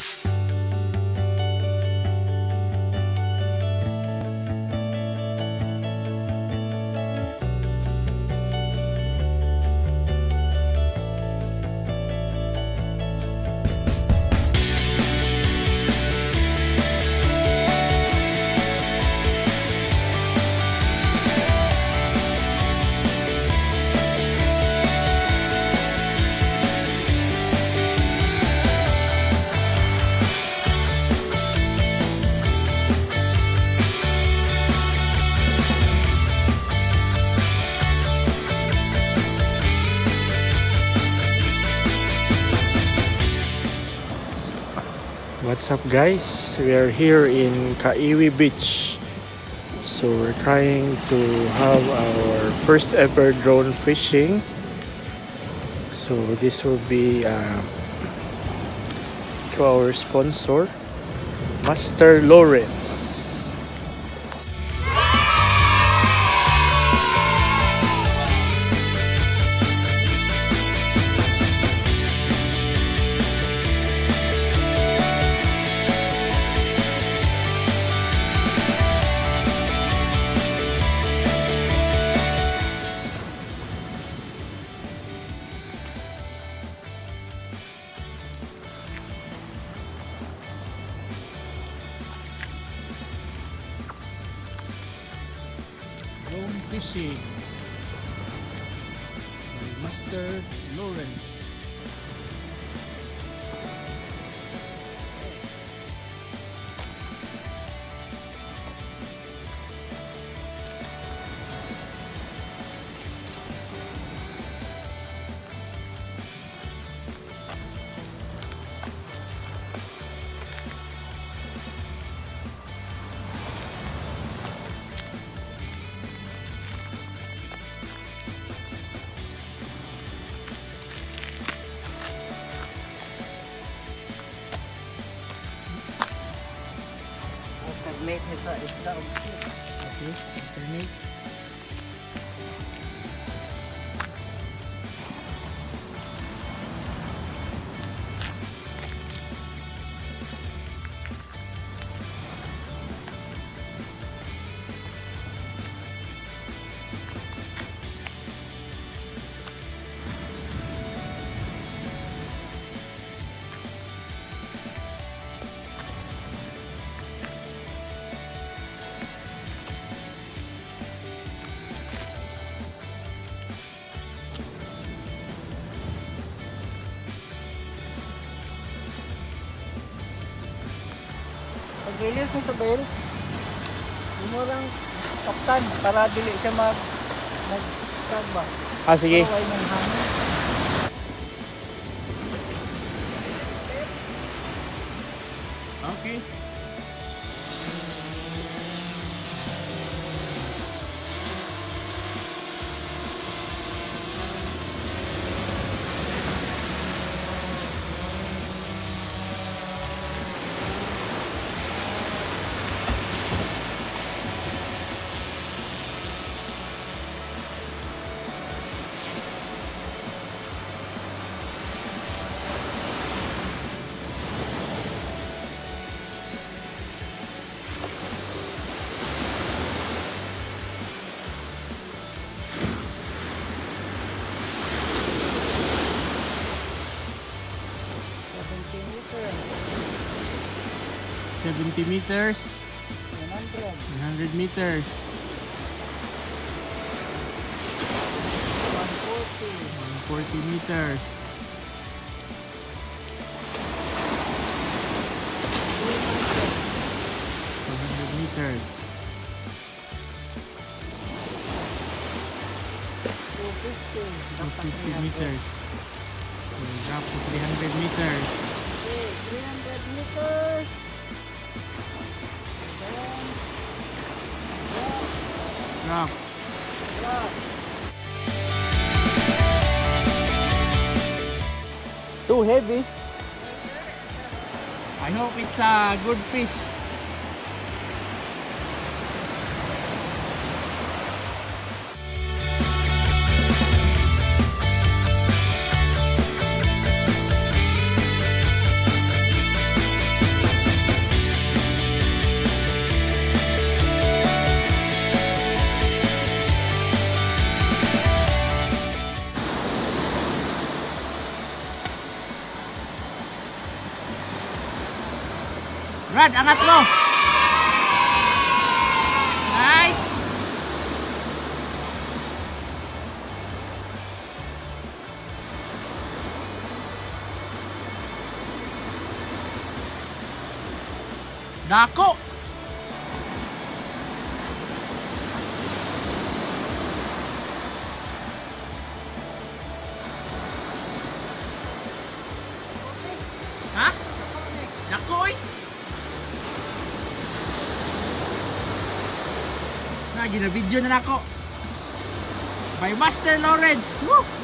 you What's up guys? We are here in Kaiwi Beach. So we're trying to have our first ever drone fishing. So this will be uh, to our sponsor, Master Lawrence. Drone fishing by Master Lawrence. brightness is that obscure. Okay. Release mo sa bail, lang taktan para dili siya mag mag ba? Ah, sige. Okay. 70 meters, 100. 100 meters, 140. 140 meters, 200 meters, 250. 250 meters. Drop to 300 meters. Okay, 300 meters. Too heavy. I hope it's a good fish. Brad, angat mo. Nice. Dako. Na, gina-video na nako. By Master Lawrence. Woo!